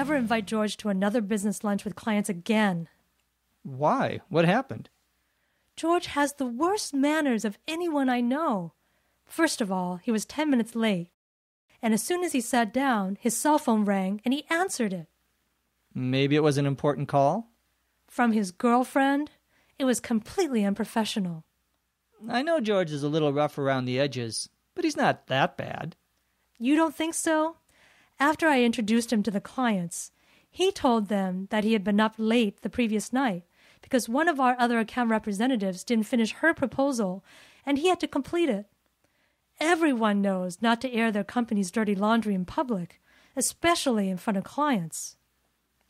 never invite George to another business lunch with clients again. Why? What happened? George has the worst manners of anyone I know. First of all, he was ten minutes late. And as soon as he sat down, his cell phone rang and he answered it. Maybe it was an important call? From his girlfriend? It was completely unprofessional. I know George is a little rough around the edges, but he's not that bad. You don't think so? After I introduced him to the clients, he told them that he had been up late the previous night because one of our other account representatives didn't finish her proposal and he had to complete it. Everyone knows not to air their company's dirty laundry in public, especially in front of clients.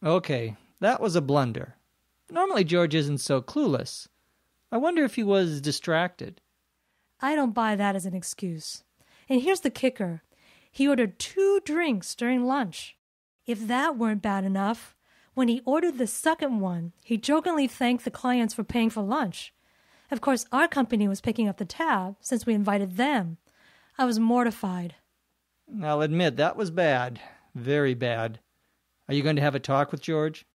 Okay, that was a blunder. Normally, George isn't so clueless. I wonder if he was distracted. I don't buy that as an excuse. And here's the kicker he ordered two drinks during lunch. If that weren't bad enough, when he ordered the second one, he jokingly thanked the clients for paying for lunch. Of course, our company was picking up the tab since we invited them. I was mortified. I'll admit that was bad. Very bad. Are you going to have a talk with George?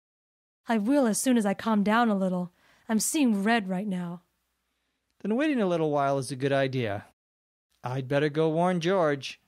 I will as soon as I calm down a little. I'm seeing red right now. Then waiting a little while is a good idea. I'd better go warn George.